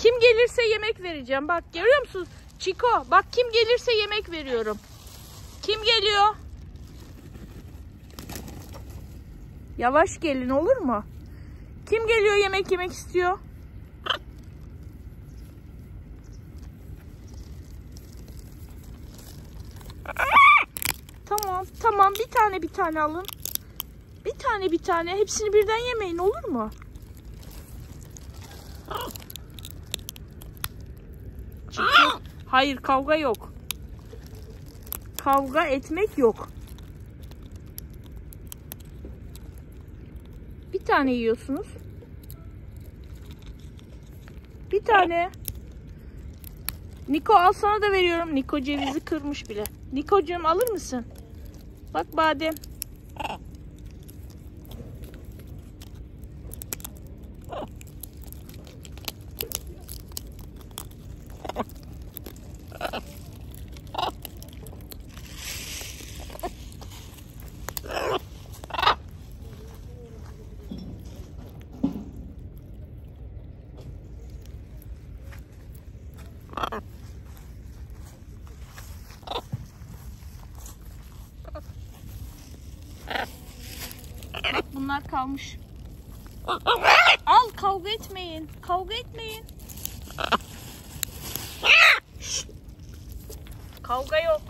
Kim gelirse yemek vereceğim. Bak görüyor musun? Çiko bak kim gelirse yemek veriyorum. Kim geliyor? Yavaş gelin olur mu? Kim geliyor yemek yemek istiyor? Tamam tamam bir tane bir tane alın. Bir tane bir tane hepsini birden yemeyin olur mu? Çünkü hayır kavga yok. Kavga etmek yok. Bir tane yiyorsunuz. Bir tane. Niko al sana da veriyorum. Niko cevizi kırmış bile. Nikocuğum alır mısın? Bak badem. Bak bunlar kalmış. Al kavga etmeyin. Kavga etmeyin. Kavga yok.